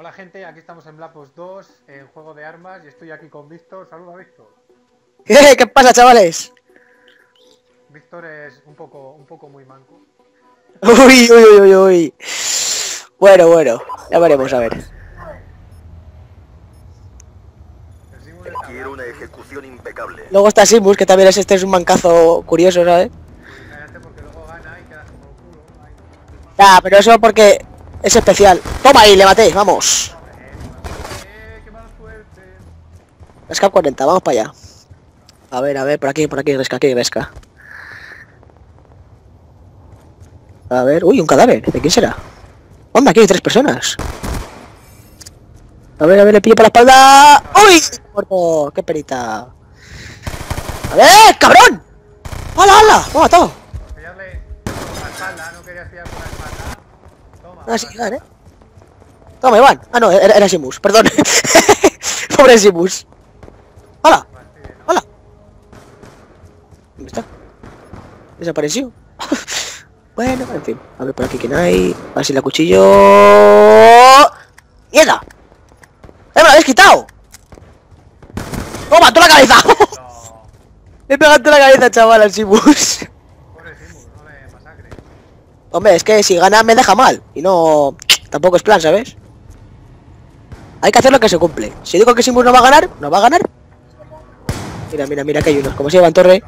Hola gente, aquí estamos en Black Ops 2, en juego de armas, y estoy aquí con Víctor. Saluda Víctor. ¿Qué, ¿Qué pasa, chavales? Víctor es un poco, un poco muy manco. Uy, uy, uy, uy, uy. Bueno, bueno, ya veremos, a ver. El Simus está Quiero una ejecución impecable. Luego está Simus, que también es este es un mancazo curioso, ¿sabes? y cállate porque luego gana y quedas como el culo. Ay, Ya, pero eso porque es especial. Toma ahí, le maté, vamos. Resca 40, vamos para allá. A ver, a ver, por aquí, por aquí, Resca, aquí, Resca. A ver, uy, un cadáver, ¿de quién será? Onda, aquí hay tres personas. A ver, a ver, le pillo por la espalda. ¡Uy! Muerto, qué perita. A ver, cabrón. ¡Hala, hala! Me ha matado. Pillarle con la espalda, no querías pillar con la espalda. Toma. Ah, sí, Iván, ¿eh? Toma, Iván. Ah, no, era, era Simus, perdón. Pobre Simus. ¿no? ¡Hola! ¿Dónde está? Desapareció. bueno, en fin. A ver por aquí quién hay. A ver si la cuchillo. ¡Mierda! ¡Eh, me la habéis quitado! ¡Toma, tú la cabeza! He pegado la cabeza, chaval, al Simus. pobre Simus, no le masacre. Hombre, es que si gana me deja mal. Y no... Tampoco es plan, ¿sabes? Hay que hacer lo que se cumple. Si digo que Simus no va a ganar, no va a ganar. Mira, mira, mira que hay unos. Como si Iván Torre.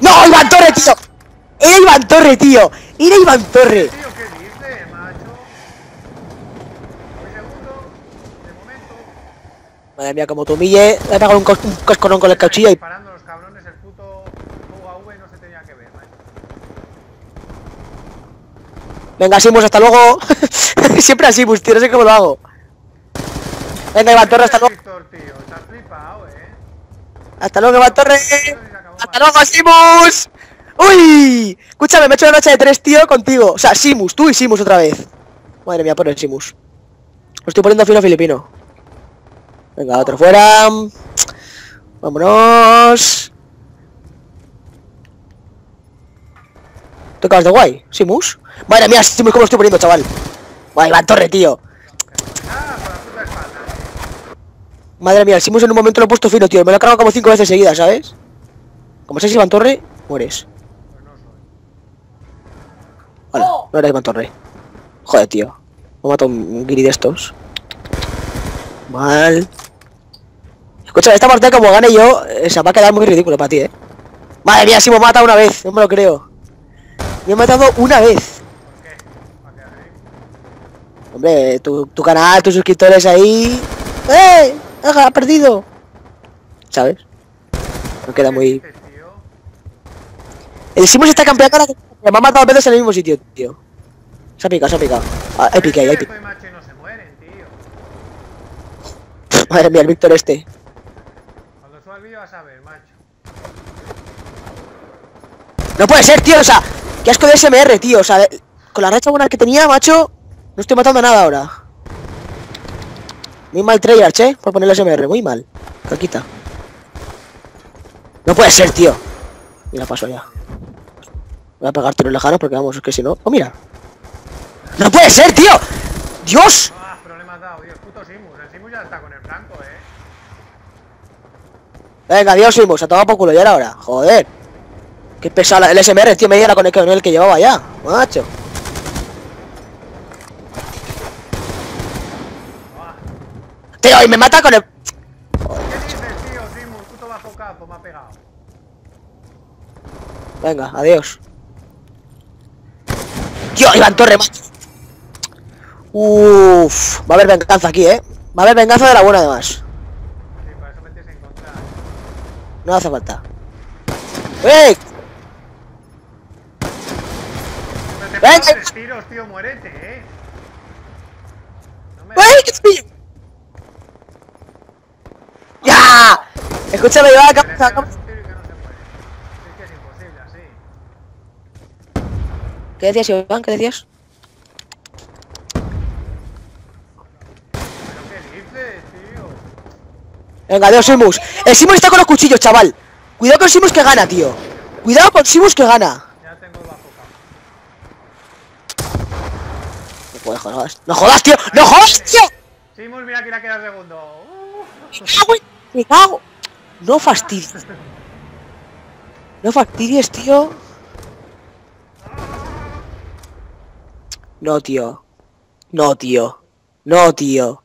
¡No, Iván Torre, tío! ¡Era Iván Torre, tío! ¡Era Iván Torre! Madre mía, como tú humille, le he pegado un, cos- un coscorrón con el cuchillo y... Disparando los cabrones, el puto UAV no se tenía que ver, macho. Venga, Simus, hasta luego. Siempre a Simus, tío, no sé cómo lo hago. Venga, Iván Torre, hasta luego. Eh. Hasta luego, Iván Torre. ¡Hasta luego, Simus! ¡Uy! Escúchame, me he hecho una noche de tres, tío, contigo. O sea, Simus, tú y Simus otra vez. Madre mía, por el Simus. Lo estoy poniendo fino filipino. Venga, otro fuera. Vámonos. ¿Tú acabas de guay? ¿Simus? Madre mía, Simus, cómo lo estoy poniendo, chaval. Guay, Iván Torre, tío. Madre mía, el Simus en un momento lo he puesto fino, tío. Me lo he cargado como cinco veces seguidas, ¿sabes? Como seas Iván Torre, mueres. Hola, no eres Iván Torre. Joder, tío. Me un un guiri de estos. Mal. Escucha, esta partida como gane yo, eh, se va a quedar muy ridículo para ti, eh. Madre mía, si me mata una vez, no me lo creo. Me he matado una vez. ¿Por qué? ¿Para qué? Hombre, tu, tu canal, tus suscriptores ahí. ¡Eh! ¡Ha perdido! ¿Sabes? No queda ¿Qué muy. dices? El Simus está campeando ahora que me ha matado dos veces en el mismo sitio, tío. Se ha picado, se ha picado. Ah, hay pique ahí, hay pique. Estoy macho y no se mueren, tío. Madre mía, el Víctor este. Cuando suba el vídeo vas a ver, macho. No puede ser, tío, o sea, qué asco de SMR, tío, o sea, con la racha buena que tenía, macho, no estoy matando a nada ahora. Muy mal trailer, che, por poner el SMR, muy mal. Caquita. No puede ser, tío. Mira, paso ya. Voy a pegar tiros lejanos porque vamos, es que si no... ¡Oh, mira! ¡No puede ser, tío! ¡Dios! Ah, problemas dado, Dios, puto Simus. El Simus ya está con el franco, eh. Venga, adiós, Simus, a tomar por culo, ya era hora. Joder. Qué pesada el SMR, tío, media hora con el, que llevaba ya, macho. Tío, y me mata con el... ¿Qué dices, tío? Simus, puto bajo capo, me ha pegado. Venga, adiós. Tío, Iván Torre, macho. Uff, va a haber venganza aquí, eh. Va a haber venganza de la buena, además. Sí, para eso metes en contra. No hace falta. ¡Eh! No te Venga. pegas tres tiros, tío, muérete, eh. No me... ¡Eh! ¡Que te pillo! ¡Ya! Escúchame, Iván, Que le cabeza, pegas cabeza. un tiro y que no se muere. Es que es imposible así. ¿Qué decías, Iván? ¿Qué decías? ¿Pero qué dices, tío? Venga, adiós, Simus. El Simus está con los cuchillos, chaval. Cuidado con Simus que gana, tío. Cuidado con Simus que gana. Ya tengo el bajo puede jodas. ¡No jodas, tío! ¡No jodas, tío! Simus, mira quién ha quedado segundo. ¡Me cago ¡Me cago! No fastidies. No fastidies, tío. No, tío. No, tío. No, tío.